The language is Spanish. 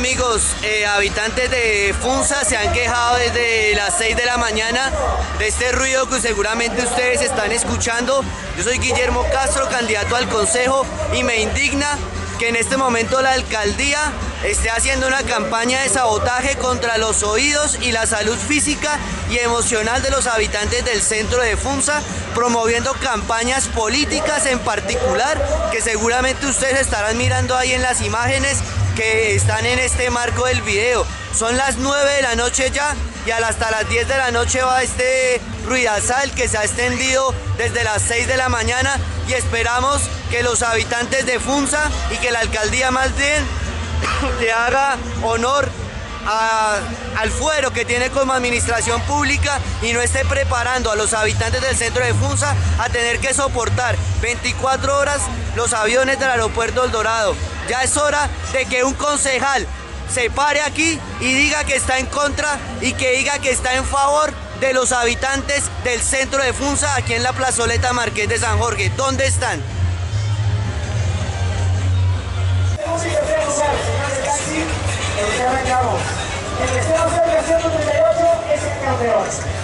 amigos, eh, habitantes de Funza se han quejado desde las 6 de la mañana de este ruido que seguramente ustedes están escuchando. Yo soy Guillermo Castro, candidato al consejo y me indigna que en este momento la alcaldía esté haciendo una campaña de sabotaje contra los oídos y la salud física y emocional de los habitantes del centro de Funza, promoviendo campañas políticas en particular que seguramente ustedes estarán mirando ahí en las imágenes que están en este marco del video. Son las 9 de la noche ya y hasta las 10 de la noche va este ruidazal que se ha extendido desde las 6 de la mañana y esperamos que los habitantes de Funza y que la alcaldía más bien le haga honor al fuero que tiene como administración pública y no esté preparando a los habitantes del centro de Funza a tener que soportar 24 horas los aviones del aeropuerto El Dorado. Ya es hora de que un concejal se pare aquí y diga que está en contra y que diga que está en favor de los habitantes del centro de Funza aquí en la plazoleta Marqués de San Jorge. ¿Dónde están? El que sea usted 138 es el campeón.